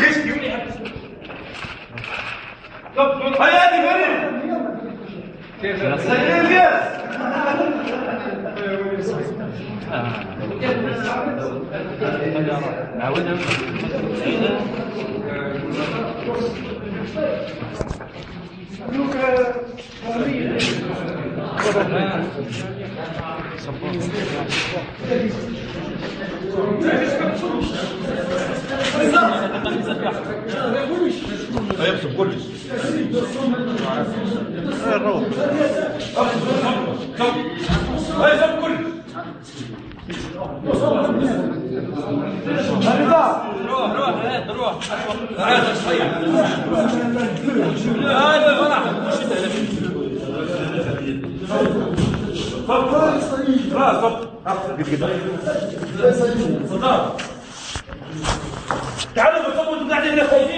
ليش ديوني طب هيا فريد سيد الياس هيبصم كلش هاي سب كلش روح روح هات روح هذا صحيح هذا فرح تعالوا بتصبوا أنتوا not in the